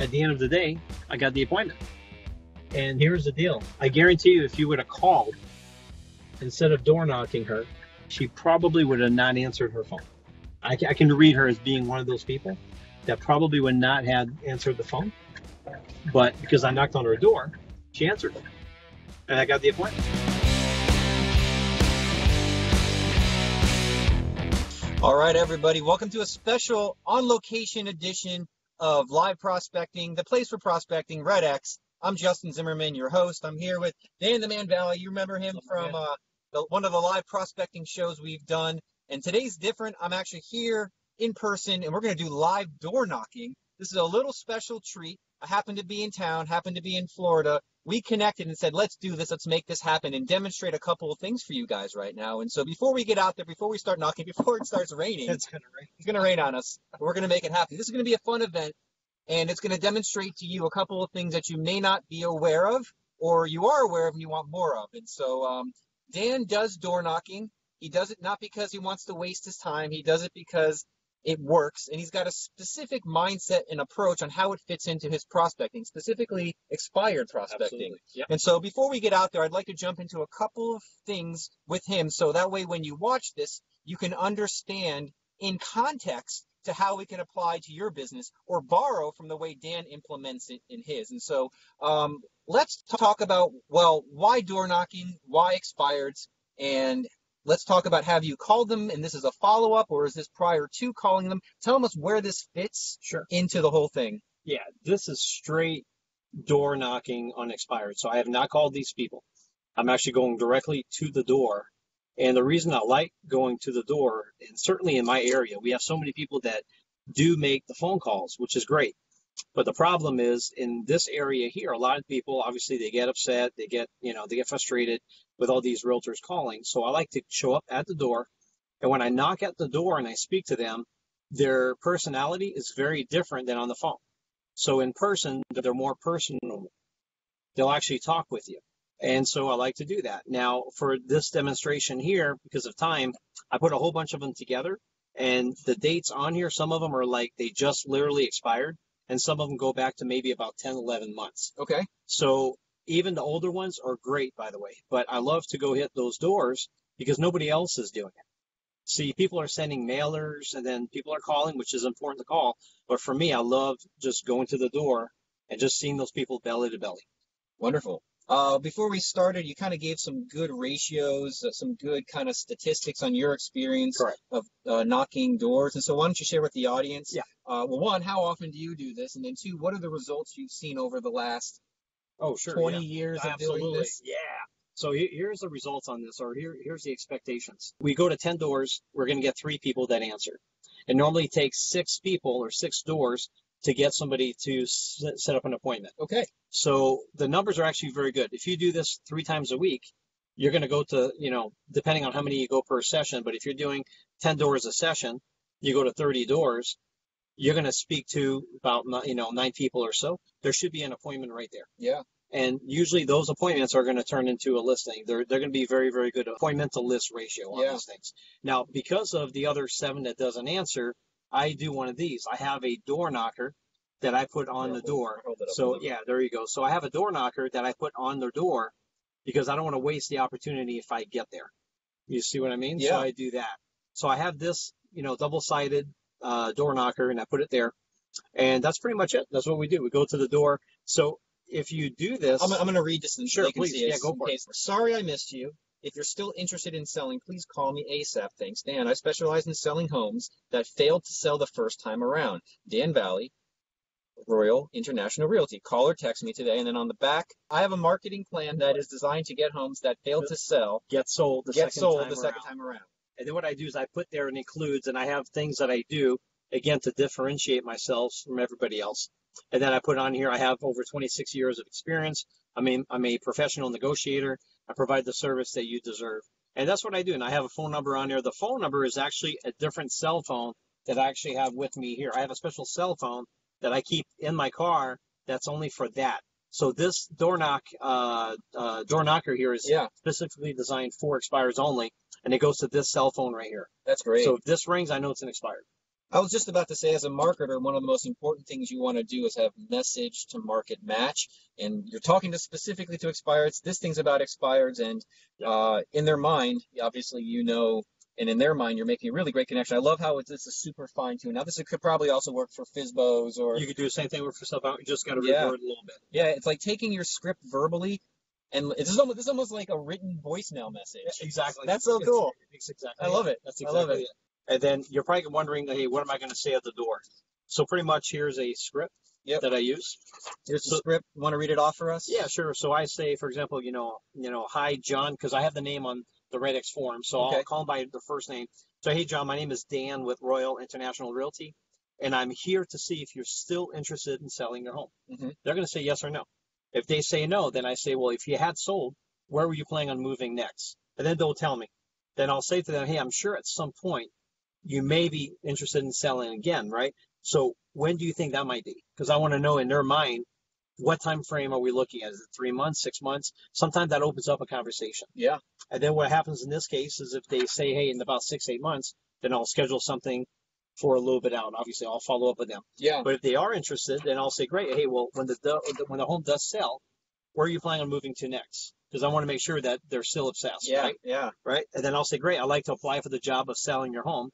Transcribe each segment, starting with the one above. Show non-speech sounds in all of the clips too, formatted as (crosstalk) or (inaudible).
At the end of the day, I got the appointment. And here's the deal I guarantee you, if you would have called instead of door knocking her, she probably would have not answered her phone. I, I can read her as being one of those people that probably would not have answered the phone. But because I knocked on her door, she answered it. And I got the appointment. All right, everybody, welcome to a special on location edition of Live Prospecting, the place for prospecting, Red X. I'm Justin Zimmerman, your host. I'm here with Dan the Man Vallee. You remember him from uh, the, one of the live prospecting shows we've done. And today's different. I'm actually here in person, and we're going to do live door knocking. This is a little special treat. I happened to be in town, happened to be in Florida. We connected and said, let's do this, let's make this happen and demonstrate a couple of things for you guys right now. And so before we get out there, before we start knocking, (laughs) before it starts raining, It's going to rain. it's going to rain on us. We're going to make it happen. This is going to be a fun event, and it's going to demonstrate to you a couple of things that you may not be aware of, or you are aware of and you want more of. And so, um, Dan does door knocking. He does it not because he wants to waste his time. He does it because it works, and he's got a specific mindset and approach on how it fits into his prospecting, specifically expired prospecting. Yep. And so before we get out there, I'd like to jump into a couple of things with him so that way when you watch this, you can understand in context to how we can apply to your business or borrow from the way Dan implements it in his. And so um, let's talk about, well, why door knocking, why expireds, and let's talk about have you called them and this is a follow up or is this prior to calling them? Tell us where this fits Sure. into the whole thing. Yeah, this is straight door knocking on expired. So I have not called these people. I'm actually going directly to the door. And the reason I like going to the door, and certainly in my area, we have so many people that do make the phone calls, which is great. But the problem is in this area here, a lot of people obviously they get upset, they get, you know, they get frustrated with all these realtors calling. So I like to show up at the door. And when I knock at the door and I speak to them, their personality is very different than on the phone. So in person, they're more personal. They'll actually talk with you. And so I like to do that. Now, for this demonstration here, because of time, I put a whole bunch of them together. And the dates on here, some of them are like they just literally expired, and some of them go back to maybe about 10, 11 months. Okay. So even the older ones are great, by the way. But I love to go hit those doors because nobody else is doing it. See, people are sending mailers and then people are calling, which is important to call. But for me, I love just going to the door and just seeing those people belly to belly. Wonderful. Uh, before we started, you kind of gave some good ratios, uh, some good kind of statistics on your experience Correct. of uh, knocking doors. And so, why don't you share with the audience? Yeah. Uh, well, one, how often do you do this? And then, two, what are the results you've seen over the last Oh, sure. 20 yeah. years of doing this? Yeah. So here's the results on this, or here, here's the expectations. We go to 10 doors, we're going to get three people that answer. It normally takes six people or six doors to get somebody to set up an appointment. Okay. So the numbers are actually very good. If you do this three times a week, you're going to go to, you know, depending on how many you go per session, but if you're doing 10 doors a session, you go to 30 doors, you're going to speak to about, you know, nine people or so. There should be an appointment right there. Yeah. And usually those appointments are going to turn into a listing. They're, they're going to be very, very good appointment to list ratio on Yeah. these things. Now, because of the other seven that doesn't answer, I do one of these. I have a door knocker that I put on the door. hold it up a So yeah, there you go. So I have a door knocker that I put on the door because I don't want to waste the opportunity if I get there. You see what I mean? Yeah. So I do that. So I have this, you know, double-sided uh, door knocker and I put it there. And that's pretty much it. That's what we do. We go to the door. So if you do this, I'm, I'm going to read this and Sure, can please. see it Yeah, go for it. Sorry I missed you. If you're still interested in selling, please call me ASAP. Thanks, Dan. I specialize in selling homes that failed to sell the first time around. Dan Vallee, Royal International Realty. Call or text me today. And then on the back, I have a marketing plan that is designed to get homes that failed to sell, get sold the get second sold time the second time around. And then what I do is I put there and includes, and I have things that I do again to differentiate myself from everybody else. And then I put on here I have over 26 years of experience. I mean, I'm a professional negotiator. I provide the service that you deserve. And that's what I do. And I have a phone number on there. The phone number is actually a different cell phone that I actually have with me here. I have a special cell phone that I keep in my car that's only for that. So this door knock, uh, uh, door knocker here is Yeah, specifically designed for expires only, and it goes to this cell phone right here. that's great. So if this rings, I know it's an expired. I was just about to say, as a marketer, one of the most important things you want to do is have message to market match. And you're talking to specifically to expireds. This thing's about expireds, and uh, in their mind, obviously, you know, and in their mind, you're making a really great connection. I love how it's, it's a super fine tune. Now, this could probably also work for FSBOs or You could do the same thing with yourself out. You just got to Yeah. reword a little bit. yeah, it's like taking your script verbally, and it's almost it's almost like a written voicemail message. Exactly. That's so cool. It's exactly. I love it. That's I exactly love it. And then you're probably wondering, hey, what am I going to say at the door? So pretty much here's a script Yep. that I use. Here's the So- script. You want to read it off for us? Yeah, sure. So I say, for example, you know, you know, hi John, because I have the name on the REDX form, so Okay. I'll call him by the first name. So hey John, my name is Dan with Royal International Realty, and I'm here to see if you're still interested in selling your home. Mhm. They're going to say yes or no. If they say no, then I say, well, if you had sold, where were you planning on moving next? And then they'll tell me. Then I'll say to them, hey, I'm sure at some point you may be interested in selling again, right? So when do you think that might be? Because I want to know in their mind what time frame are we looking at? Is it three months, six months? Sometimes that opens up a conversation. Yeah. And then what happens in this case is if they say, hey, in about six, eight months, then I'll schedule something for a little bit out. Obviously, I'll follow up with them. Yeah. But if they are interested, then I'll say, great. Hey, well, when the do- when the home does sell, where are you planning on moving to next? Because I want to make sure that they're still obsessed, Yeah. right? Yeah. Right. And then I'll say, great. I'd like to apply for the job of selling your home,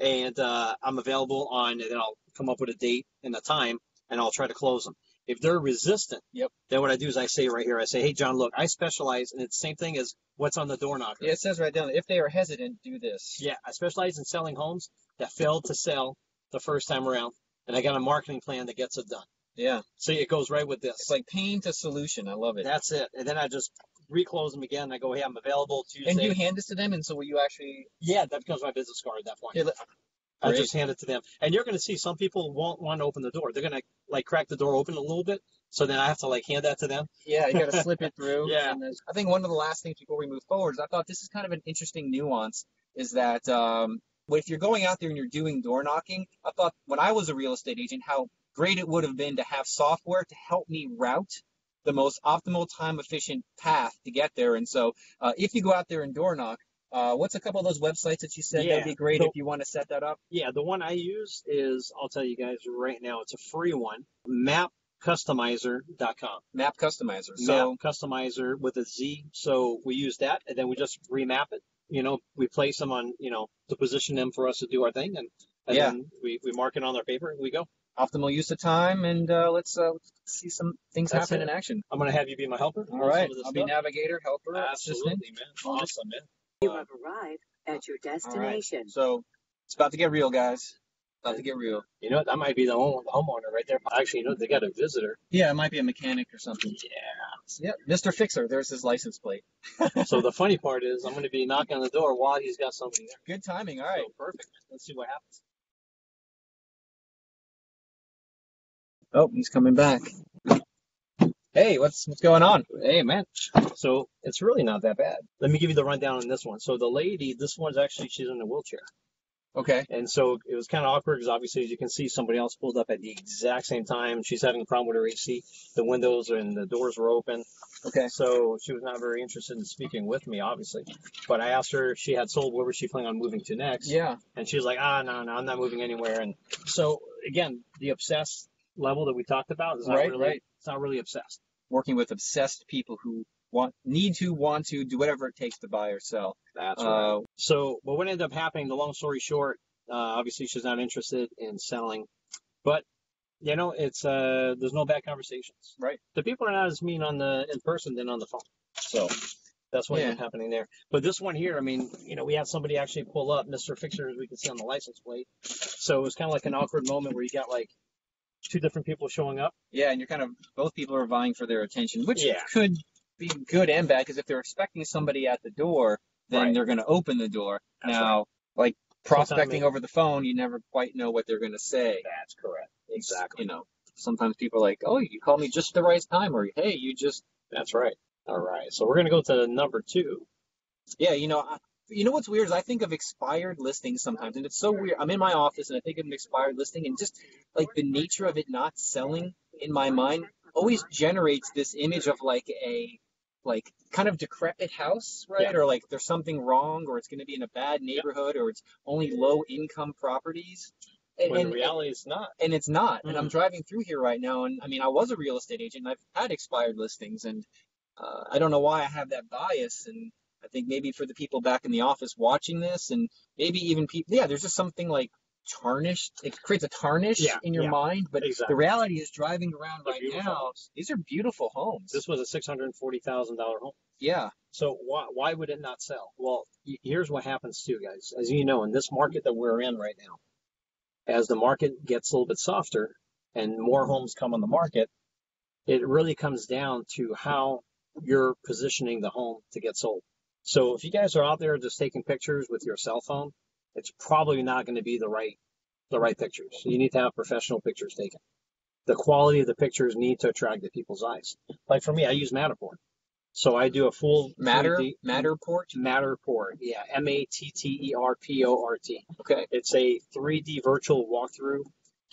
and uh, I'm available on. And then I'll come up with a date and a time, and I'll try to close them. If they're resistant, Yep. then what I do is I say right here, I say, hey, John, look, I specialize, and it's the same thing as what's on the door knocker. Yeah, it says right down. If they are hesitant, do this. Yeah, I specialize in selling homes that failed to sell the first time around, and I got a marketing plan that gets it done. Yeah. See, it goes right with this. It's like pain to solution. I love it. That's it. And then I just reclose them again. I go, hey, I'm available Tuesday. and you hand this to them, and so will you actually? yeah, that becomes my business card at that point. Let- I just hand it to them. And you're going to see some people won't want to open the door. They're going to like crack the door open a little bit. So then I have to like hand that to them. Yeah, you got to (laughs) slip it through. Yeah. And I think one of the last things before we move forward is I thought this is kind of an interesting nuance is that um, if you're going out there and you're doing door knocking, I thought when I was a real estate agent, how great it would have been to have software to help me route the most optimal time efficient path to get there. And so uh, if you go out there and door knock, uh, what's a couple of those websites that you said Yeah. that'd be great if you want to set that up? Yeah, the one I use is, I'll tell you guys right now, it's a free one, mapcustomizer.com. Map Customizer. So Map Customizer with a Z. So we use that and then we just remap it. You know, we place them on, you know, to position them for us to do our thing. And, and Yeah. then we, we mark it on their paper and we go. Optimal use of time, and uh, let's uh, see some things That's happen it. in action. I'm going to have you be my helper. All on some right, of this I'll be navigator, helper, Absolutely, assistant. man. Awesome, man. You have arrived at your All right, destination. so it's about to get real, guys. About to get real. You know, that might be the, home, homeowner right there. Actually, you know, they got a visitor. Yeah, it might be a mechanic or something. Yeah. Yep, Mr. Fixer. There's his license plate. so the (laughs) funny part is, I'm going to be knocking on the door while he's got somebody there. Good timing. All right. So perfect. Let's see what happens. Oh, he's coming back. Hey, what's what's going on? Hey, man. So it's really not that bad. Let me give you the rundown on this one. So the lady, this one's actually, she's in a wheelchair. Okay. And so it was kind of awkward because obviously, as you can see, somebody else pulled up at the exact same time. She's having a problem with her AC. The windows and the doors were open. Okay. So she was not very interested in speaking with me, obviously. But I asked her if she had sold, where was she planning on moving to next? Yeah. And she was like, ah, no, no, I'm not moving anywhere. And so again, the obsessed level that we talked about is not Right, really, right. it's not really obsessed. Working with obsessed people who want, need to, want to do whatever it takes to buy or sell. That's Uh, So, but what ended up happening, the long story short, uh, obviously she's not interested in selling, but you know, it's, uh, there's no bad conversations. Right. The people are not as mean on the, in person than on the phone. So that's what Yeah. ended up happening there. But this one here, I mean, you know, we had somebody actually pull up, Mr. Fixer, as we can see on the license plate. So it was kind of like an awkward moment where you got like two different people showing up. Yeah, and you're kind of both people are vying for their attention, which Yeah. could be good and bad because if they're expecting somebody at the door, then Right. they're going to open the door. That's now, like prospecting over the phone, you never quite know what they're going to say. That's correct. Exactly. You know, sometimes people are like, "Oh, you called me just the right time," or "Hey, you just That's right. All right. So we're going to go to number two. yeah." You know, you know what's weird is I think of expired listings sometimes, and it's so weird. I'm in my office and I think of an expired listing, and just like the nature of it not selling in my mind always generates this image of like a like kind of decrepit house, right? Yeah. Or like there's something wrong, or it's going to be in a bad neighborhood, or it's only low income properties. And, when and, in reality it's not. and it's not. And I'm Mm. driving through here right now, and I mean, I was a real estate agent, and I've had expired listings, and uh, I don't know why I have that bias, and I think maybe for the people back in the office watching this, and maybe even people, yeah, there's just something like tarnished. It creates a tarnish Yeah, in your yeah, mind, but exactly. the reality is driving around They're right now, homes. these are beautiful homes. This was a six hundred forty thousand dollar home. yeah. So why why would it not sell? Well, here's what happens too, guys. As you know, in this market that we're in right now, as the market gets a little bit softer and more homes come on the market, it really comes down to how you're positioning the home to get sold. So if you guys are out there just taking pictures with your cell phone, it's probably not going to be the right the right pictures. You need to have professional pictures taken. The quality of the pictures need to attract the people's eyes. Like for me, I use Matterport. So I do a full Matter, 3D Matterport. Matterport. Yeah, M A T T E R P O R T. Okay. It's a 3D virtual walkthrough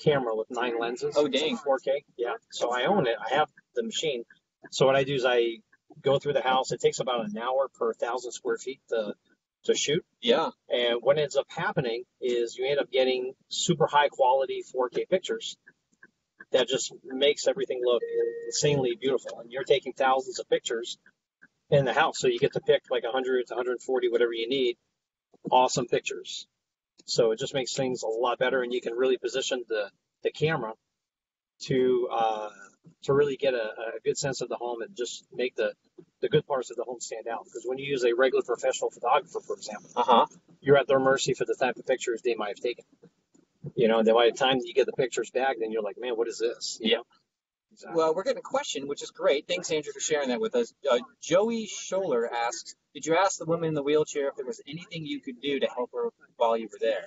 camera with nine lenses. Oh, dang. 4K. Yeah. So I own it. I have the machine. So what I do is I go through the house. It takes about an hour per thousand square feet to to shoot. Yeah. And what ends up happening is you end up getting super high quality 4K pictures that just makes everything look insanely beautiful. And you're taking thousands of pictures in the house, so you get to pick like 100 to 140, whatever you need. Awesome pictures. So it just makes things a lot better, and you can really position the the camera to uh, to really get a, a good sense of the home and just make the the good parts of the home stand out. Because when you use a regular professional photographer, for example, Uh huh. you're at their mercy for the type of pictures they might have taken. You know, and then by the time you get the pictures back, then you're like, man, what is this? You Yeah. know? Exactly. Well, we're getting a question, which is great. Thanks, Andrew, for sharing that with us. Uh, Joey Scholler asks, "Did you ask the woman in the wheelchair if there was anything you could do to help her while you were there?"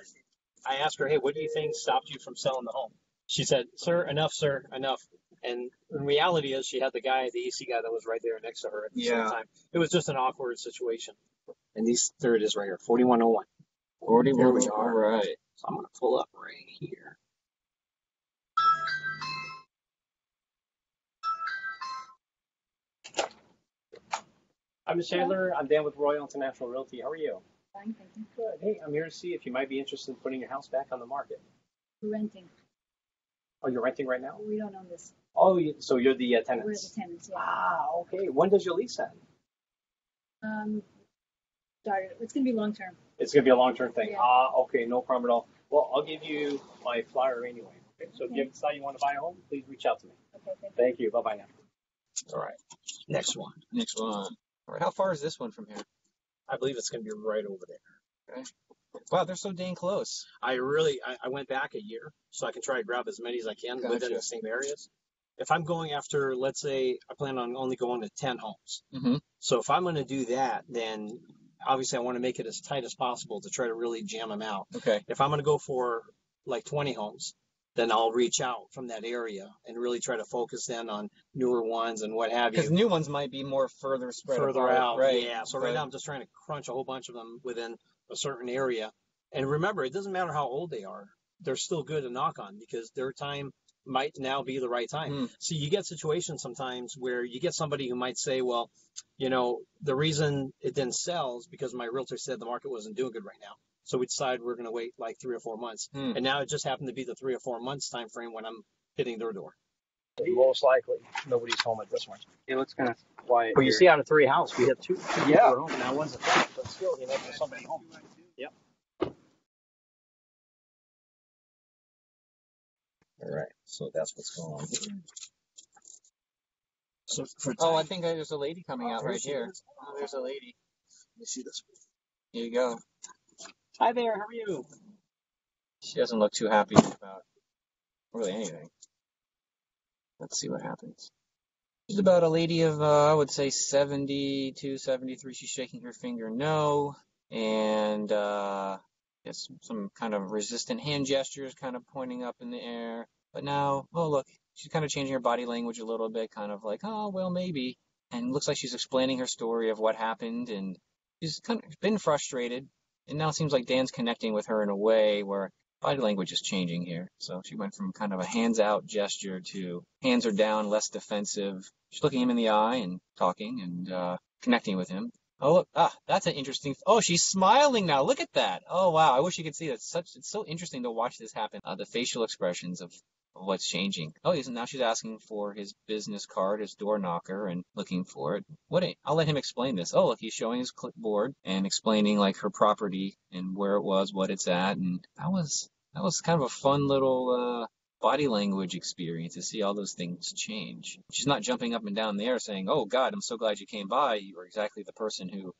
I asked her, hey, what do you think stopped you from selling the home? She said, sir, enough, sir, enough. And in reality is she had the guy, the AC guy that was right there next to her at the Yeah. same time. It was just an awkward situation. And these, there it is right here, 4101. Forty Here we All are. right. So I'm going to pull up right here. I'm Ms. Chandler. I'm Dan with Royal International Realty. How are you? Fine, thank you. Good. Hey, I'm here to see if you might be interested in putting your house back on the market. Renting. Oh, you're renting right now? We don't own this. Oh, you, so you're the uh, We're the tenants, yeah. Ah, okay. When does your lease end? Um, started, it's gonna be long term. It's gonna be a long-term thing. Yeah. Ah, okay, no problem at all. Well, I'll give you my flyer anyway. Okay. So if you Okay. decide you want to buy a home, please reach out to me. Okay, thank you. Thank you. Bye bye now. All right. Next one. Next one. All right. How far is this one from here? I believe it's gonna be right over there. Wow, they're so dang close. I really, I, I went back a year so I can try to grab as many as I can within the same areas. If I'm going after, let's say, I plan on only going to 10 homes. Mm-hmm. So if I'm going to do that, then obviously I want to make it as tight as possible to try to really jam them out. Okay. If I'm going to go for like 20 homes, then I'll reach out from that area and really try to focus then on newer ones and what have you. Because new ones might be more further spread Further apart, out, right? yeah. So right now I'm just trying to crunch a whole bunch of them within a certain area. And remember, it doesn't matter how old they are; they're still good to knock on because their time might now be the right time. Hmm. So you get situations sometimes where you get somebody who might say, "Well, you know, the reason it didn't sell is because my realtor said the market wasn't doing good right now." So we decided we're going to wait like three or four months, Hmm. and now it just happened to be the three or four months time frame when I'm hitting their door. Most likely, nobody's home at this one. It looks kind of quiet. But you here. see, out of three houses, we have two. two people Yeah. at home. Now one's a tenant, but still, you know, there's somebody home. Yep. All right. So that's what's going on here. So for Oh, I think there's a lady coming Oh, out right here. Oh, there's a lady. Let me see this. Here you go. Hi there. How are you? She doesn't look too happy about really anything. Let's see what happens. She's about a lady of, uh, I would say 72, 73. She's shaking her finger no. And, uh, yes, some kind of resistant hand gestures kind of pointing up in the air. But now, oh, look, she's kind of changing her body language a little bit, kind of like, oh, well, maybe. And looks like she's explaining her story of what happened. And she's kind of been frustrated. And now it seems like Dan's connecting with her in a way where body language is changing here. So she went from kind of a hands out gesture to hands are down, less defensive. She's looking him in the eye and talking and uh, connecting with him. Oh, look, ah, that's an interesting. Oh, she's smiling now. Look at that. Oh, wow. I wish you could see that. Such, it's so interesting to watch this happen. Uh, the facial expressions of, of what's changing. Oh, he's, now she's asking for his business card, his door knocker, and looking for it. What? I'll let him explain this. Oh, look, he's showing his clipboard and explaining like her property and where it was, what it's at, and that was that was kind of a fun little uh, body language experience to see all those things change. She's not jumping up and down there saying, "Oh God, I'm so glad you came by. You were exactly the person who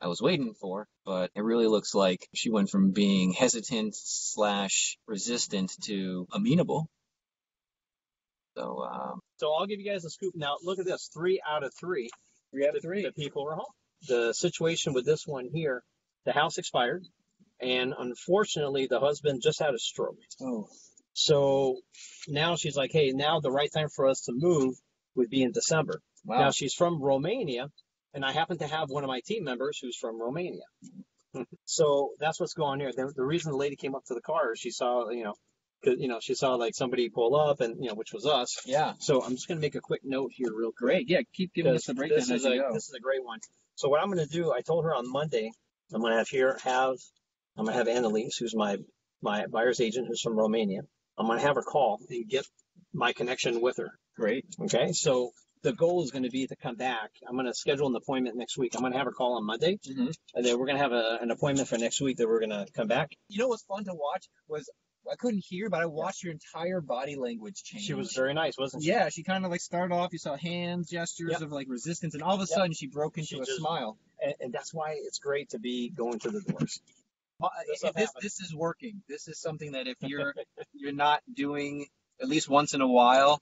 I was waiting for." But it really looks like she went from being hesitant slash resistant to amenable. So, um, So I'll give you guys a scoop. Now look at this: three out of three. three out the, the people were home. The situation with this one here, the house expired, and unfortunately, the husband just had a stroke. Oh, So now she's like, hey, now the right time for us to move would be in December. wow. Now she's from Romania, and I happen to have one of my team members who's from Romania. so that's what's going on here. The, the reason the lady came up to the car is she saw, you know, 'cause, you know, she saw like somebody pull up, and you know, which was us. yeah. So I'm just gonna make a quick note here, real quick. Great. Yeah. Keep giving us the breakdown this is a go. this is a great one. So what I'm going to do, I told her on Monday, I'm going to have here have I'm going to have Annalise, who's my my buyer's agent, who's from Romania. I'm going to have her call and get my connection with her. Great. Okay, so the goal is going to be to come back. I'm going to schedule an appointment next week. I'm going to have her call on Monday, hmm and then we're going to have a, an appointment for next week that we're going to come back. You know what's fun to watch was I couldn't hear, but I watched your entire body language change. She was very nice, wasn't she? Yeah, she kind of like started off. You saw hands gestures Yep. of like resistance, and all of a Yep. sudden she broke into She a just- smile. And, and that's why it's great to be going to the doors. Uh, this if this this is working. This is something that if you're (laughs) you're not doing at least once in a while,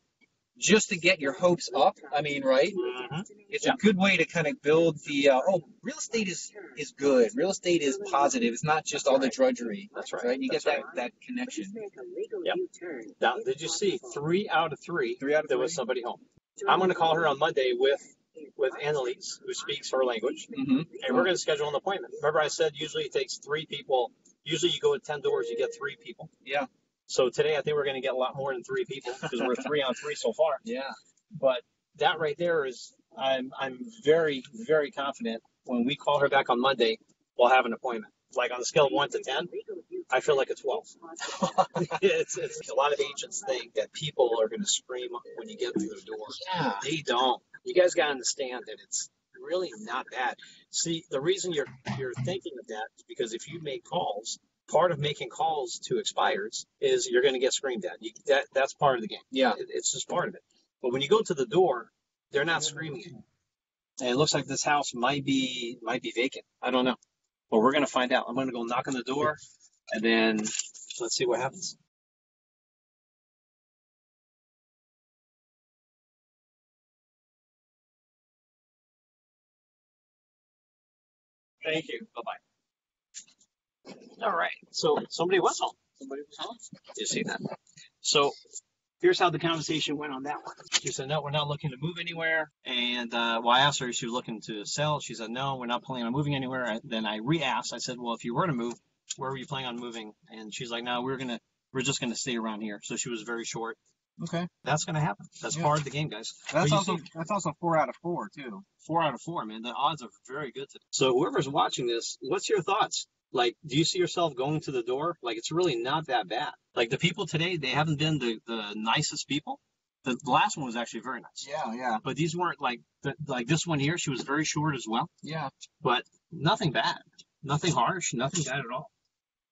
just to get your hopes up. I mean, right? Mhm. It's Yeah. a good way to kind of build the. Uh, oh, real estate is is good. Real estate is positive. It's not just all the drudgery. That's right. Right? You That's get that right. that connection. A legal Yep. Now, did you see three out of three? Three out of There three. was somebody home. I'm going to call her on Monday with with Annalise, who speaks her language, Mm-hmm. and we're going to schedule an appointment. Remember, I said usually it takes three people. Usually, you go to ten doors, you get three people. Yeah. So today, I think we're going to get a lot more than three people because we're three on three so far. (laughs) Yeah. But that right there is, I'm I'm very very confident when we call her back on Monday, we'll have an appointment. Like on a scale of one to ten, I feel like a twelve. (laughs) it's, it's a lot of agents think that people are going to scream when you get through the door. Yeah. They don't. You guys got to understand that it's really not bad. See, the reason you're you're thinking of that is because if you make calls, part of making calls to expireds is you're going to get screamed at. You, that that's part of the game. Yeah. It, it's just part of it. But when you go to the door, they're not screaming at you. And it looks like this house might be might be vacant. I don't know. But we're going to find out. I'm going to go knock on the door, and then let's see what happens. Thank you. Bye bye. All right. So somebody was home. Somebody was home. You see that? So here's how the conversation went on that one. She said, "No, we're not looking to move anywhere." And uh, well, I asked her if she was looking to sell. She said, "No, we're not planning on moving anywhere." And then I re-asked. I said, "Well, if you were to move, where were you planning on moving?" And she's like, "No, we're gonna, we're just gonna stay around here." So she was very short. Okay. That's gonna happen. That's Yeah. part of the game, guys. That's also see- that's also four out of four too. four out of four, man. The odds are very good today. So whoever's watching this, what's your thoughts? Like, do you see yourself going to the door? Like, it's really not that bad. Like the people today, they haven't been the, the nicest people. The, the last one was actually very nice. Yeah. Yeah. But these weren't like the, like this one here. She was very short as well, Yeah. but nothing bad, nothing harsh, nothing bad at all.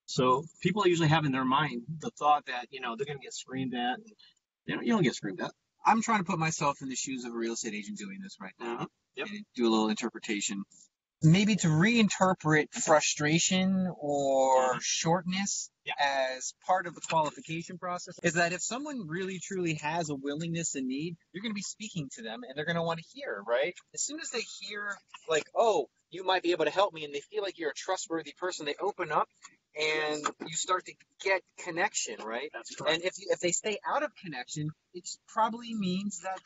So people usually have in their mind the thought that you know they're gonna get screamed at. And, you know, you don't get screamed at. I'm trying to put myself in the shoes of a real estate agent doing this right now. Uh-huh. Yep. and do a little interpretation. Maybe to reinterpret frustration or shortness Yeah. as part of the qualification process is that if someone really truly has a willingness and need, you're going to be speaking to them and they're going to want to hear, right? As soon as they hear, like, oh, you might be able to help me, and they feel like you're a trustworthy person, they open up and you start to get connection, right? That's correct. And if if they stay out of connection, it probably means that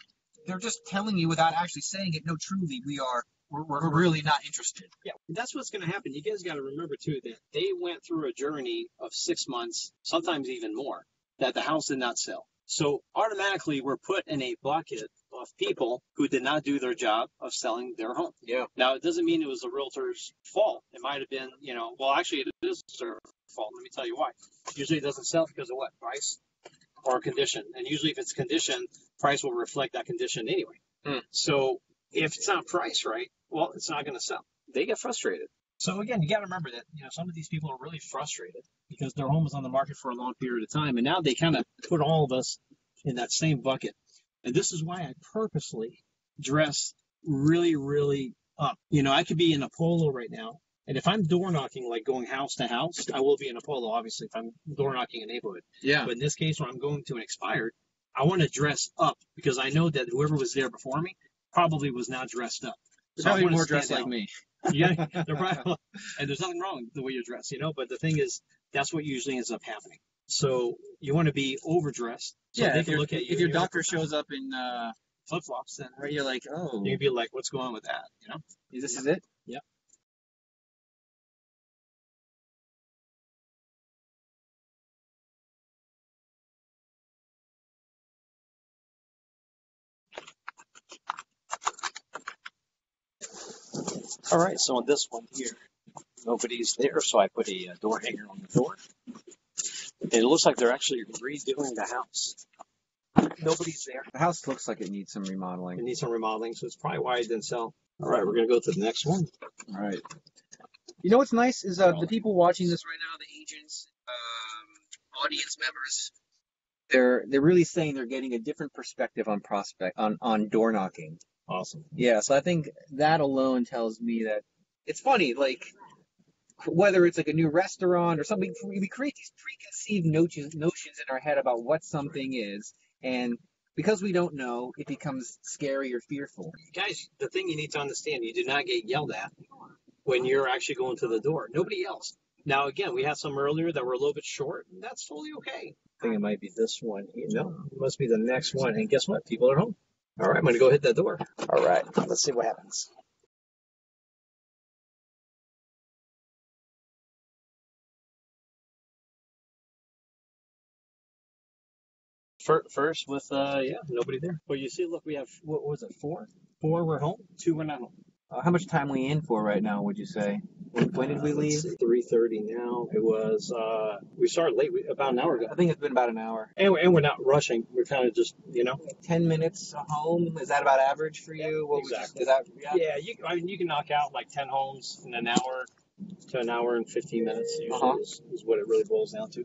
they're just telling you without actually saying it. No, truly, we are. We're, we're really not interested. Yeah, that's what's going to happen. You guys got to remember too that they went through a journey of six months, sometimes even more, that the house did not sell. So automatically, we're put in a bucket of of people who did not do their job of selling their home. Yeah. Now, it doesn't mean it was the realtor's fault. It might have been, you know, well, actually, it is their fault. Let me tell you why. Usually, it doesn't sell because of what price or condition, and usually, if it's condition, price will reflect that condition anyway. Hmm. So, if it's not priced right, well, it's not going to sell. They get frustrated. So again, you got to remember that you know some of these people are really frustrated because their home was on the market for a long period of time, and now they kind of put all of us in that same bucket. And this is why I purposely dress really, really up. You know, I could be in a polo right now, and if I'm door knocking, like going house to house, I will be in a polo, obviously, if I'm door knocking a neighborhood. Yeah. But in this case, when I'm going to an expired, I want to dress up because I know that whoever was there before me probably was not dressed up. So Probably more dressed like me. (laughs) Yeah, (laughs) probably, and there's nothing wrong with the way you're dressed, you know. But the thing is, that's what usually ends up happening. So you want to be overdressed. So yeah. they If, can your look at you. if your doctor shows up in uh, flip flops, then right, you're like, oh, you'd be like, "What's going on with that?" You know. this is it. Yep. All right, so on this one here, nobody's there, so I put a uh, door hanger on the door. And it looks like they're actually redoing the house. Nobody's there. The house looks like it needs some remodeling. It needs some remodeling, so it's probably why it didn't sell. All right, we're gonna go to the next one. All right. You know what's nice is uh, the people watching this right now, the agents, um, audience members. They're they're really saying they're getting a different perspective on prospect on on door knocking. Awesome. Yeah, so I think that alone tells me that it's funny, like whether it's like a new restaurant or something, we create these preconceived notions notions in our head about what something is, and because we don't know, it becomes scary or fearful. Guys, the thing you need to understand, you do not get yelled at when you're actually going to the door. Nobody else. Now, again, we had some earlier that were a little bit short. and That's totally okay. I think it might be this one. You know, it must be the next one. And guess what? People are home. All right, I'm going to go hit that door. All right, let's see what happens. First with, uh, yeah, nobody there. Well, you see, look, we have, what was it, four? Four were home, two were not home. Uh, how much time we in for right now? Would you say? When, when did we leave? Three thirty now. It was. Uh, we started late, we, about an hour ago. I think it's been about an hour. And we're, and we're not rushing. We're kind of just, you know. Ten minutes home is that about average for you? What would you- Exactly. is that yeah? Yeah, you. I mean, you can knock out like ten homes in an hour to an hour and fifteen minutes. Usually Uh-huh. is, is what it really boils down to.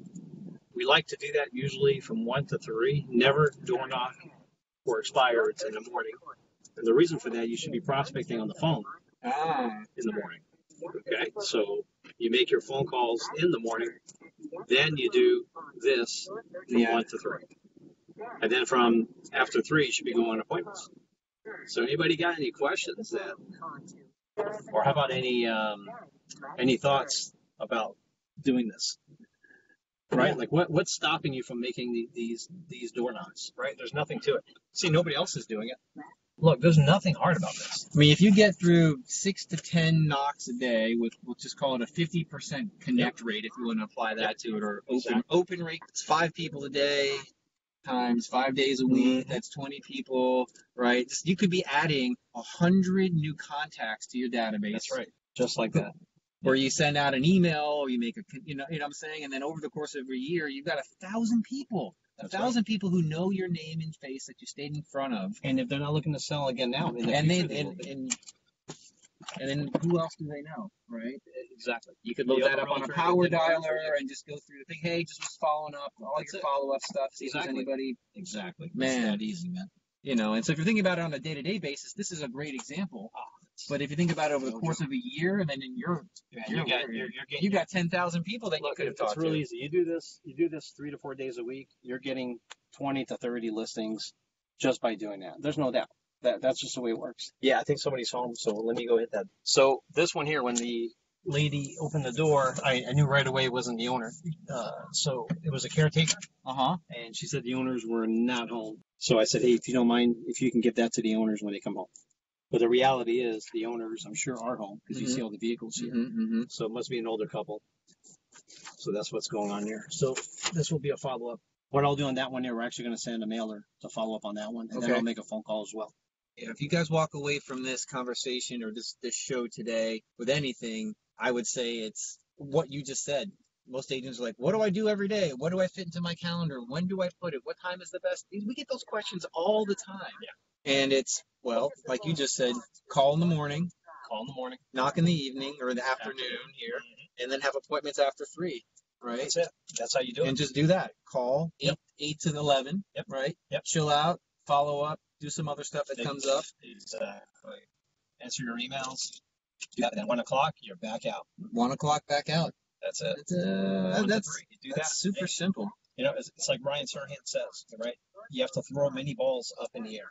We like to do that usually from one to three. Never door knock or it's in the morning. And the reason for that, you should be prospecting on the phone Ah, in the morning. Okay, so you make your phone calls in the morning, then you do this from Yeah. one to three, and then from after three you should be going on appointments. So anybody got any questions that, or how about any um, any thoughts about doing this? Right, like what what's stopping you from making the, these these door knocks? Right, there's nothing to it. See, nobody else is doing it. Look, there's nothing hard about this. I mean, if you get through six to ten knocks a day, with we'll just call it a fifty percent connect rate, if you want to apply that to it, or open Exactly. open rate, it's five people a day times five days a week. Mm-hmm. That's twenty people, right? You could be adding a hundred new contacts to your database. That's right, just like that. Or you send out an email, or you make a, you know, you know what I'm saying, and then over the course of a year, you've got a thousand people, a That's right. thousand people who know your name and face that you stayed in front of. And if they're not looking to sell again now, in the and future then they will and, be. and and then who else do they know, right? exactly. You could load The that up on a alternative power thing is- dialer and just go through the thing. Hey, just was following up, all That's your it. follow up stuff. See if Exactly. there's anybody, Exactly. Man. It's that easy, man. you know. And so if you're thinking about it on a day to day basis, this is a great example. Ah. But if you think about it over the course of a year, and then in your Yeah, you're, you got you're, you're getting you got ten thousand people that look, you could have it's really easy. You do this, you do this three to four days a week. You're getting twenty to thirty listings just by doing that. There's no doubt. That that's just the way it works. Yeah, I think somebody's home, so let me go hit that. So this one here, when the lady opened the door, I, I knew right away it wasn't the owner. Uh, so it was a caretaker, Uh huh. and she said the owners were not home. So I said, hey, if you don't mind, if you can give that to the owners when they come home. But the reality is, the owners, I'm sure, are home because you see all the vehicles here. Mm-hmm. So it must be an older couple. So that's what's going on there. So this will be a follow up What I'll do on that one there, we're actually going to send a mailer to follow up on that one, and then Okay. I'll make a phone call as well. Yeah, if you guys walk away from this conversation or this this show today with anything, I would say it's what you just said. Most agents are like, "What do I do every day? What do I fit into my calendar? When do I put it? What time is the best?" We get those questions all the time. Yeah. And it's well, like you just said, call in the morning, Call in the morning. knock in the evening or in the afternoon here, and then have appointments after three, right? That's it. That's how you do it. and just do that. Call eight Yep. eight to eleven. Yep. Right. Yep. Chill out. Follow up. Do some other stuff that comes up. Exactly. Answer your emails. Do that at one o'clock. You're back out. One o'clock back out. That's it. That's, uh, One to that's, three. You do that's that. super simple. You know, it's, it's like Ryan Serhant says, right? You have to throw many balls up in the air.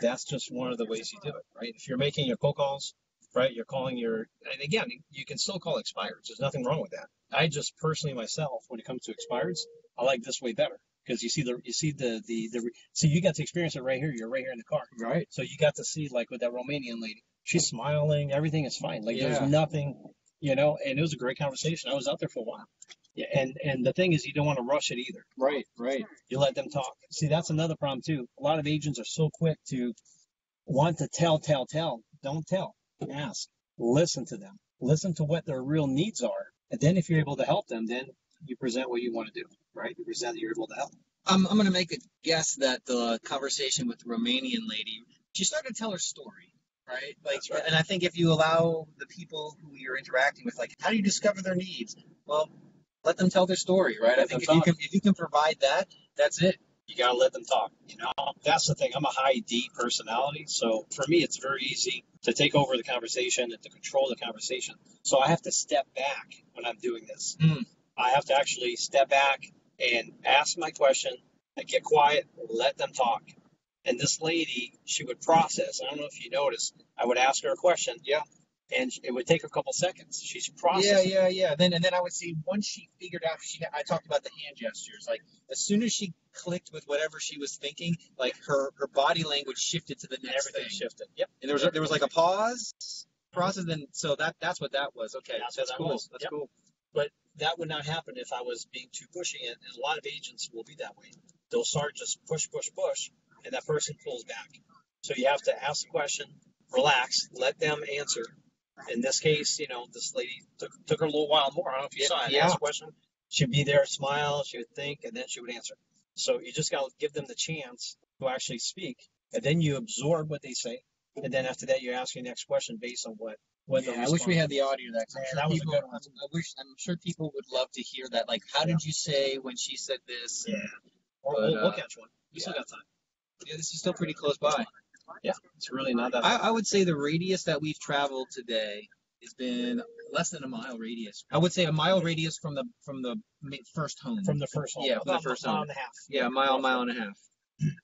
That's just one of the ways you do it, right? If you're making your cold calls, right, you're calling your, and again, you can still call expireds. There's nothing wrong with that. I just personally myself, when it comes to expireds, I like this way better because you see the, you see the, the, the, see, you got to experience it right here. You're right here in the car. Right. So you got to see like with that Romanian lady, she's smiling, everything is fine. Like Yeah. there's nothing, you know, and it was a great conversation. I was out there for a while. Yeah, and and the thing is, you don't want to rush it either. Right. Right. You let them talk. See, that's another problem too. A lot of agents are so quick to want to tell, tell, tell. Don't tell. Ask. Listen to them. Listen to what their real needs are, and then if you're able to help them, then you present what you want to do. Right? You present that you're able to help. I'm, I'm going to make a guess that the conversation with the Romanian lady, she started to tell her story. Right. Like, right. and I think if you allow the people who you're interacting with, like, how do you discover their needs? Well, let them tell their story, right? I think if them you can, if you can provide that, that's it. You gotta let them talk. You know, that's the thing. I'm a high D personality, so for me, it's very easy to take over the conversation and to control the conversation. So I have to step back when I'm doing this. Mm. I have to actually step back and ask my question. I get quiet, let them talk. And this lady, she would process. I don't know if you noticed. I would ask her a question. Yeah. And it would take a couple seconds. She's Yeah, processing. yeah, yeah. Then and then I would see once she figured out she I talked about the hand gestures. Like as soon as she clicked with whatever she was thinking, like her her body language shifted to the next everything thing. shifted. Yep. And there was a, there was like a pause, process, and so that that's what that was. Okay, That's that's, what that cool. That's Yep. cool. But that would not happen if I was being too pushy, and, and a lot of agents will be that way. They'll start just push, push, push, and that person pulls back. So you have to ask the question, relax, let them answer. In this case, you know, this lady took took her a little while more. I don't know if you Yeah, saw it. yeah. Ask a question, she'd be there, smile, she would think, and then she would answer. So you just got to give them the chance to actually speak, and then you absorb what they say, and then after that, you ask your next question based on what what Yeah, I wish we had the audio of that. I'm Yeah, sure that people, good one. I wish I'm sure people would love to hear that. Like, how did you say when she said this? Yeah. Or But, we'll, we'll uh, catch one. We still got time. Yeah, this is still pretty close by. Yeah, it's really not that. I. I would say the radius that we've traveled today has been less than a mile radius. I would say a mile radius from the from the first home. from the first home. Yeah, from the About first a mile home. and a half. yeah, a mile, mile and a half.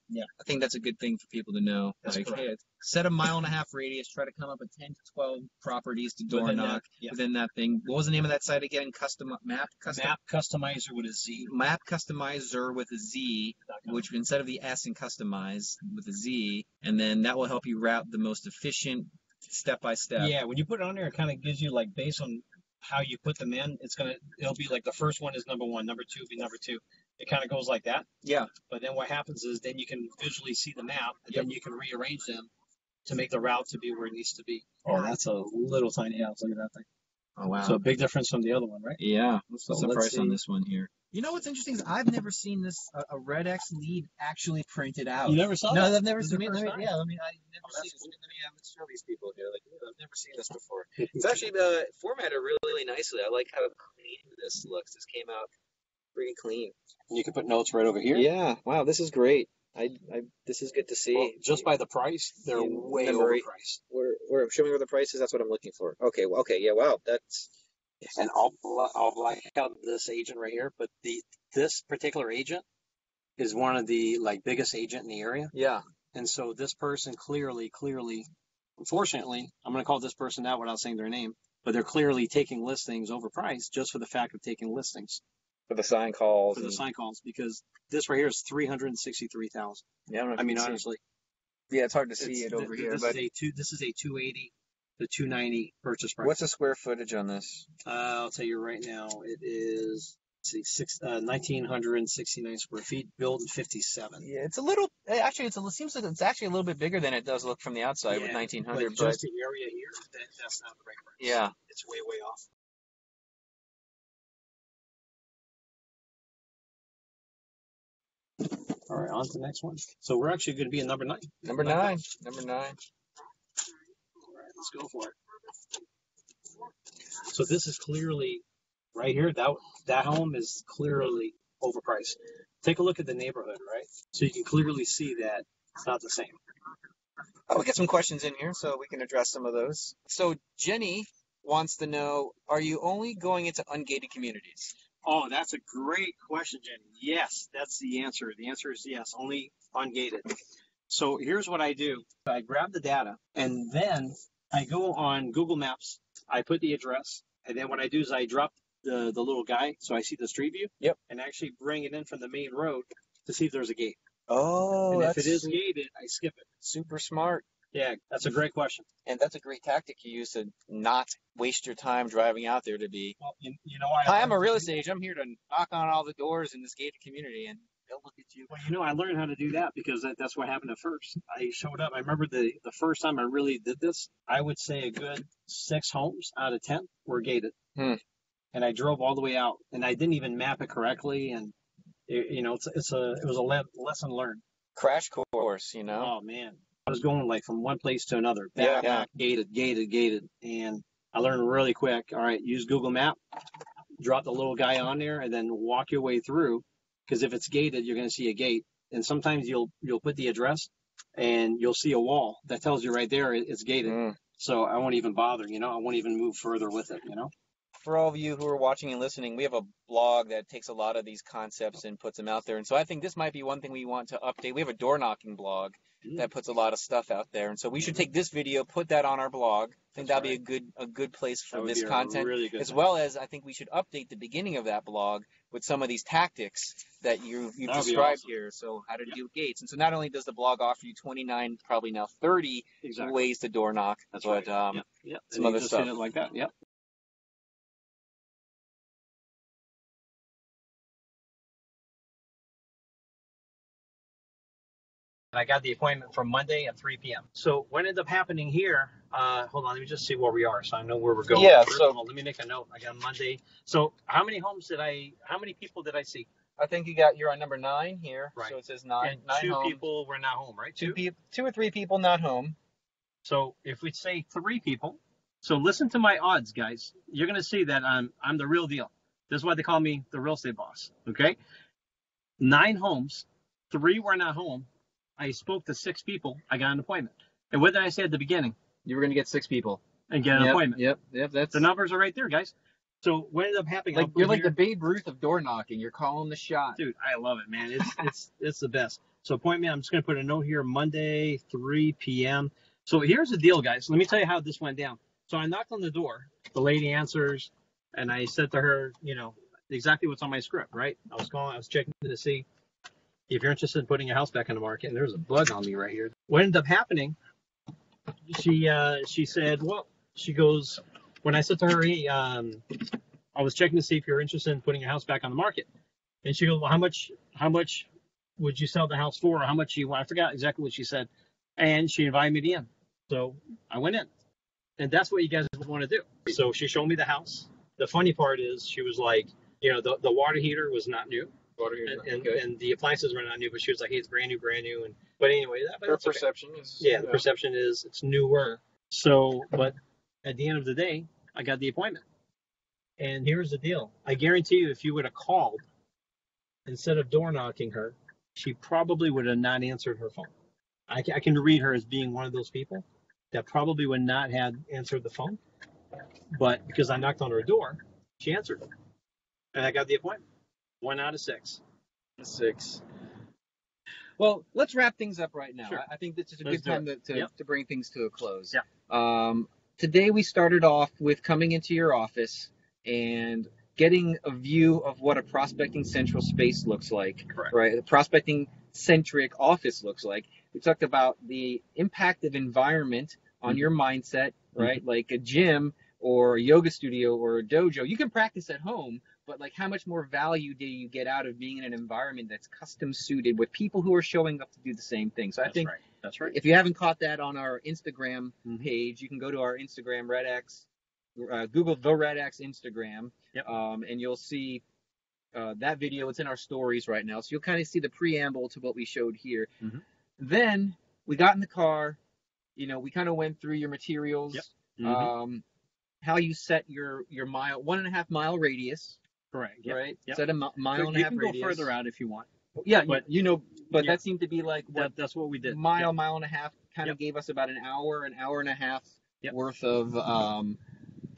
Yeah. I think that's a good thing for people to know. That's like, correct. hey, set a mile and a half radius. Try to come up with ten to twelve properties to door Within that, knock yeah. within that thing. What was the name of that site again? Custom map, custom Map customizer with a Z. map customizer with a Z, which instead of the S in customize with a Z, and then that will help you route the most efficient step by step. Yeah, when you put it on there, it kind of gives you like based on how you put them in. It's gonna it'll be like the first one is number one, number two will be number two. It kind of goes like that. Yeah. But then what happens is then you can visually see the map, and then you can rearrange them to make the route to be where it needs to be. Oh, that's a little tiny house. Look at that thing. Oh wow. So a big difference from the other one, right? yeah. What's So the let's price on this one here? You know what's interesting is I've never seen this a, a Red X lead actually printed out. You never saw no, that? I've never seen the it. first Let me- time? Yeah, let me. I never Oh, seen that's. Let me have show these people here. Like, I've never seen this before. (laughs) It's actually uh, formatted really, really nicely. I like how clean this looks. This came out pretty clean. You can put notes right over here. Yeah. Wow. This is great. I, I this is good to see. Well, just by the price, they're Yeah, way memory. overpriced. where, where show me where the price is. That's what I'm looking for. Okay. Well, okay. Yeah. Wow. That's And I'll I'll black out this agent right here, but the this particular agent is one of the like biggest agent in the area, yeah. and so this person clearly, clearly, unfortunately, I'm going to call this person out without saying their name, but they're clearly taking listings overpriced just for the fact of taking listings For the sign calls. for the and- sign calls because this right here is three hundred sixty-three thousand. yeah. I, don't know if I you mean, can see- honestly, yeah, it's hard to it's- see it over th- here. This But is a two. This is a two eighty, the two ninety purchase price. what's the square footage on this? Uh, I'll tell you right now, it is see, six, uh, 1,969 square feet, built in 57. Yeah, it's a little. eh, Actually, it's a, it seems like it's actually a little bit bigger than it does look from the outside with Yeah, 1900. But But, just the area here, that, that's not the right price. yeah, It's way, way off. All right, on to the next one. So we're actually going to be in number nine. number nine, number nine. All right, let's go for it. So this is clearly right here. That that home is clearly overpriced. Take a look at the neighborhood, right? So you can clearly see that it's not the same. Oh, we get some questions in here, so we can address some of those. So Jenny wants to know: Are you only going into ungated communities? Oh, that's a great question, Jenny. Yes, that's the answer. The answer is yes, only ungated. So here's what I do. I grab the data and then I go on Google Maps. I put the address and then what I do is I drop the, the little guy so I see the street view. Yep. And actually bring it in from the main road to see if there's a gate. Oh, and if it is gated, I skip it. super smart. Yeah, that's a great question. And that's a great tactic you use to not waste your time driving out there to be. Well, you, you know? Hi, I'm a real estate agent. I'm here to knock on all the doors in this gated community, and they'll look at you. Well, you know, I learned how to do that because that, that's what happened at first. I showed up. I remember the, the first time I really did this, I would say a good six homes out of 10 were gated. Hmm. And I drove all the way out and I didn't even map it correctly. And, it, you know, it's, it's a, it was a le- lesson learned. Crash course, you know. Oh, man. I was going like from one place to another, back, Yeah, yeah. back, gated, gated, gated. And I learned really quick. All right, use Google Map, drop the little guy on there, and then walk your way through. Because if it's gated, you're going to see a gate, and sometimes you'll you'll put the address, and you'll see a wall that tells you right there it's gated. Mm. So I won't even bother. You know, I won't even move further with it. You know. For all of you who are watching and listening, we have a blog that takes a lot of these concepts and puts them out there. And so I think this might be one thing we want to update. We have a door knocking blog. That puts a lot of stuff out there, and so we should take this video, put that on our blog. I think That's that'd be a good a good place for this content. really good as well as I think we should update the beginning of that blog with some of these tactics that you, you've described awesome. here. So how to Yep. deal with gates. And so not only does the blog offer you 29, probably now 30 Exactly. ways to door knock, That's but right. um, Yep. Yep. some other stuff. like that. Yep. I got the appointment for Monday at 3 p.m. So what ended up happening here? Uh, hold on, let me just see where we are, so I know where we're going. Yeah, First so- of all, let me make a note. I got Monday. So how many homes did I? How many people did I see? I think you got you're on number nine here. Right. So it says nine, and nine two homes. people were not home, right? two people, two or three people not home. So if we say three people, so listen to my odds, guys. You're gonna see that I'm I'm the real deal. This is why they call me the real estate boss. Okay. Nine homes, three were not home. I spoke to six people. I got an appointment. And what did I say at the beginning? You were gonna get six people. And get an yep, appointment. Yep, yep. That's The numbers are right there, guys. So what ended up happening? like you're like here. the Babe Ruth of door knocking. You're calling the shot. dude i love it man it's it's it's the best so appointment i'm just going to put a note here monday 3 p.m so here's the deal guys let me tell you how this went down so i knocked on the door the lady answers and i said to her you know exactly what's on my script right i was calling i was checking to see if you're interested in putting your house back on the market and there's a bug on me right here what ended up happening she uh she said well she goes when i said to her um i was checking to see if you're interested in putting your house back on the market and she goes, well, how much, how much would you sell the house for? Or how much you want? I forgot exactly what she said. And she invited me in. So I went in. And that's what you guys want to do. So she showed me the house. The funny part is she was like, you know, the, the water heater was not new. Water And, heater. and, Okay. and the appliances were not new, but she was like, hey, it's brand new, brand new. And, but anyway, that, but Her that's okay. perception is Yeah, the perception is it's newer. So, but at the end of the day, I got the appointment. And here's the deal. I guarantee you, if you would have called instead of door knocking her, she probably would have not answered her phone. I, I can read her as being one of those people that probably would not have answered the phone. But because I knocked on her door, she answered. And I got the appointment. One out of six. six. Well, let's wrap things up right now. Sure. I think this is a Let's good time to, to, Yep. to bring things to a close. Yeah. Um, today we started off with coming into your office and getting a view of what a prospecting central space looks like. Correct. Right. The prospecting centric office looks like. We talked about the impact of environment on Mhm. your mindset, right? Like a gym or a yoga studio or a dojo. You can practice at home, but like how much more value do you get out of being in an environment that's custom suited with people who are showing up to do the same thing? So I That's think right. That's right. if you haven't caught that on our Instagram Mhm. page, you can go to our Instagram REDX, uh, Google the REDX Instagram, Yep. um, and you'll see uh, that video. It's in our stories right now, so you'll kind of see the preamble to what we showed here. Mhm. Then we got in the car. You know, we kind of went through your materials, Yep. Mhm. um, how you set your your mile one and a half mile radius, Correct. Yep. right? Yep. Set a mile So and a you half can radius. go further out if you want. Yeah, you- but- you know, but Yeah. that seemed to be like what That, that's what we did. mile, mile and a half kind of gave us about an hour, an hour and a half Yep. worth of um,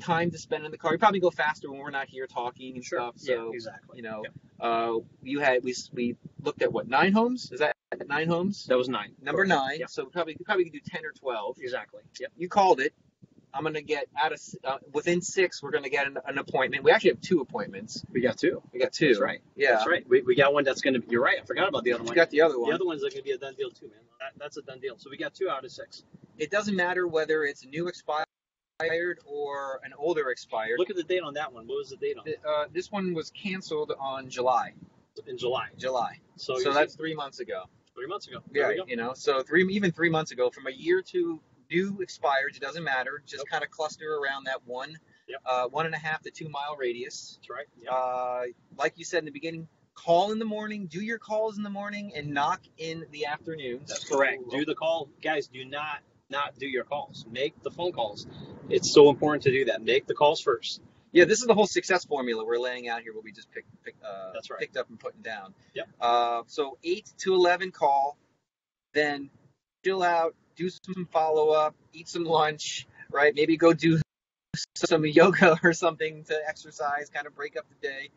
time to spend in the car. You probably go faster when we're not here talking and Sure. stuff. Yeah, So exactly. you know, Yep. uh, you had we we looked at what nine homes? Is that nine homes? That was nine. Number Correct. nine. Yep. So we probably we probably could do ten or twelve. Exactly. Yep. You called it. I'm gonna get out of uh, within six. We're gonna get an, an appointment. We actually have two appointments. We got two. We got two. That's right. Yeah. That's right. We, we got one that's going to be. You're right. I forgot about the other one. We got the other one. the other one's going to be a done deal too, man. That, that's a done deal. So we got two out of six. it doesn't matter whether it's new expired or an older expired. Look at the date on that one. What was the date on? it? Uh, this one was canceled on July. In July. July. So, So that's see, three months ago. three months ago. There Yeah, you know, so three even three months ago, from a year to new expired, it doesn't matter. Just Nope. kind of cluster around that one, Yep. uh, one and a half to two mile radius. That's right. Yeah. Uh, like you said in the beginning, call in the morning, do your calls in the morning, and knock in the afternoon. That's correct. Do the call, guys. Do not not do your calls. Make the phone calls. It's so important to do that. Make the calls first. Yeah, this is the whole success formula we're laying out here, what we just picked, pick, uh, That's right. picked up and putting down. Yep. Uh, so eight to eleven call, then chill out, do some follow up, eat some lunch, right? Maybe go do some yoga (laughs) or something to exercise, kind of break up the day.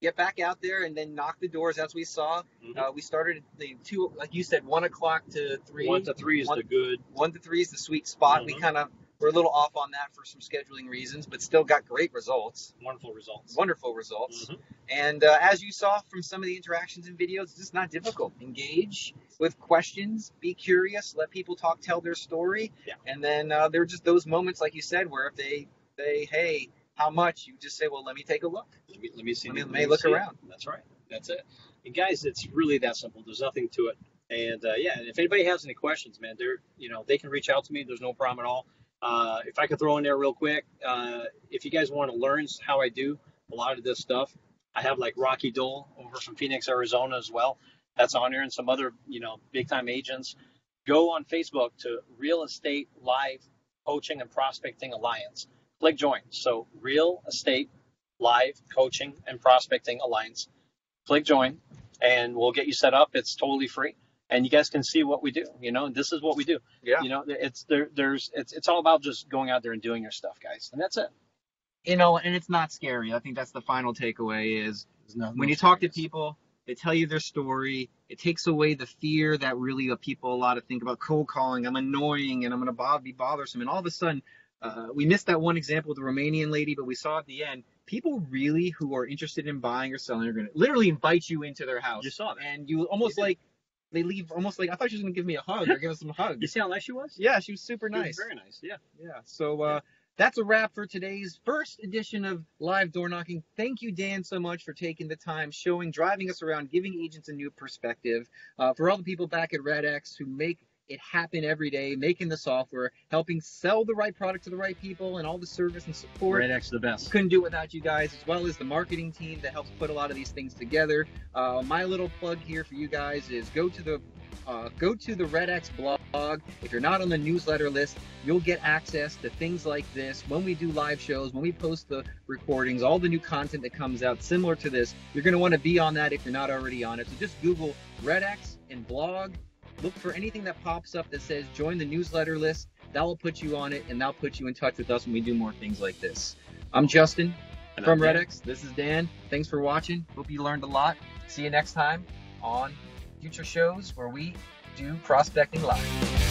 Get back out there and then knock the doors as we saw. Mhm. Uh, we started the two, like you said, one o'clock to three. One to three is One- the good. one to three is the sweet spot. We Mhm. kind of were a little off on that for some scheduling reasons, but still got great results Wonderful results. wonderful results. Mhm. And uh, as you saw from some of the interactions and videos, it's just not difficult. Engage with questions, be curious, let people talk, tell their story, Yeah. and then uh, there are just those moments, like you said, where if they say, "Hey, how much?" You just say, "Well, let me take a look." Let me, let me see. Let me- let me look it. around. That's right. That's it. And guys, it's really that simple. There's nothing to it. And uh, yeah, if anybody has any questions, man, they're you know they can reach out to me. There's no problem at all. Uh, if I could throw in there real quick, uh, if you guys want to learn how I do a lot of this stuff, I have like Rocky Dole over from Phoenix, Arizona as well. That's on here, and some other you know big time agents. Go on Facebook to Real Estate Live Coaching and Prospecting Alliance. Click join. So Real Estate Live Coaching and Prospecting Alliance. Click join, and we'll get you set up. It's totally free, and you guys can see what we do. You know, this is what we do. Yeah. You know, it's there. There's it's it's all about just going out there and doing your stuff, guys, and that's it. You know, and it's not scary. I think that's the final takeaway: is when you talk to people, they tell you their story. It takes away the fear that really people a lot of think about cold calling. I'm annoying and I'm gonna be bothersome. And all of a sudden, uh, we missed that one example with the Romanian lady, but we saw at the end, people really who are interested in buying or selling are gonna literally invite you into their house. You saw that. and you almost You like they leave almost like I thought she was gonna give me a hug or give us some hugs. You see how nice she was? Yeah, she was super She was nice. Very nice. Yeah. Yeah. So uh, that's a wrap for today's first edition of live door knocking. Thank you, Dan, so much for taking the time, showing, driving us around, giving agents a new perspective. Uh, for all the people back at REDX who make it happen every day, making the software, helping sell the right product to the right people, and all the service and support. REDX the best. Couldn't do it without you guys, as well as the marketing team that helps put a lot of these things together. Uh, my little plug here for you guys is go to the uh, go to the REDX blog. If you're not on the newsletter list, you'll get access to things like this when we do live shows, when we post the recordings, all the new content that comes out similar to this. You're going to want to be on that if you're not already on it. So just Google REDX and blog. Look for anything that pops up that says join the newsletter list. That will put you on it, and that'll put you in touch with us when we do more things like this. I'm Justin And from I'm Dan. REDX. This is Dan. Thanks for watching. Hope you learned a lot. See you next time on future shows where we do prospecting live.